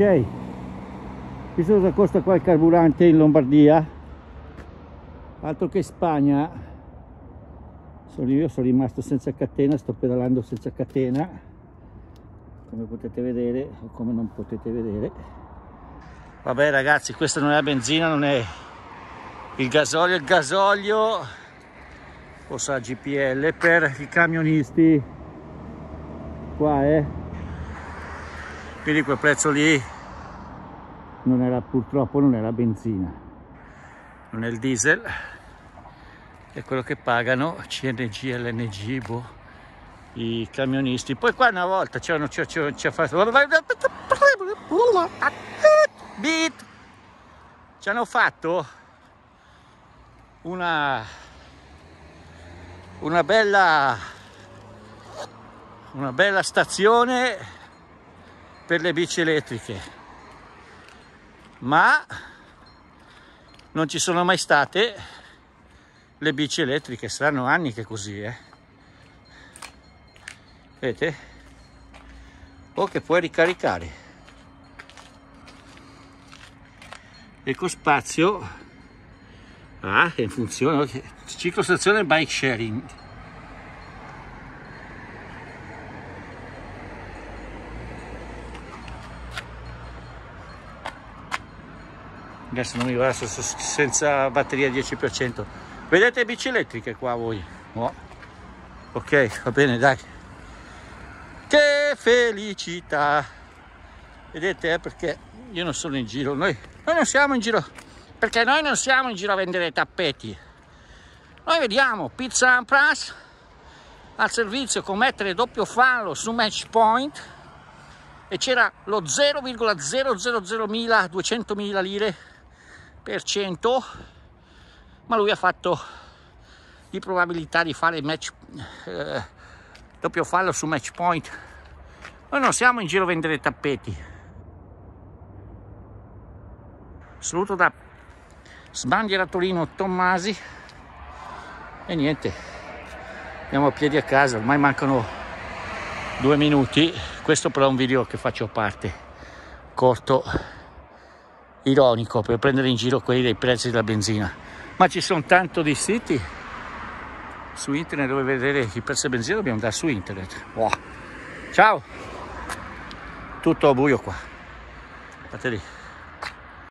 ok. Visto cosa costa qua il carburante in Lombardia. Altro che Spagna. Sono io sono rimasto senza catena sto pedalando senza catena. Come potete vedere o come non potete vedere. Vabbè ragazzi questa non è la benzina non è il gasolio. Il gasolio o sa GPL per i camionisti. Qua eh. Quindi quel prezzo lì non era purtroppo non era benzina. Non è il diesel. È quello che pagano CNG LNG boh, i camionisti. Poi qua una volta ci ha fatto ci hanno fatto una una bella una bella stazione per le bici elettriche ma non ci sono mai state le bici elettriche, saranno anni che così, eh. Vedete? O che puoi ricaricare. Ecospazio, ah, che funziona, ciclostazione bike sharing. Adesso non mi va senza batteria 10% vedete bici elettriche qua voi? Oh. ok va bene dai. Che felicità. Vedete eh, perché io non sono in giro. Noi, noi non siamo in giro perché noi non siamo in giro a vendere tappeti. Noi vediamo pizza plus al servizio con mettere doppio fallo su match point e c'era lo 0,000 lire per cento ma lui ha fatto di probabilità di fare match eh, doppio fallo su match point. Noi non siamo in giro a vendere tappeti. Saluto da sbandieratorino Tommasi. E niente andiamo a piedi a casa ormai mancano due minuti. Questo però è un video che faccio a parte corto ironico per prendere in giro quelli dei prezzi della benzina. Ma ci sono tanto di siti su internet dove vedere i prezzi della benzina dobbiamo andare su internet. Wow. ciao. Tutto buio qua. Guardate lì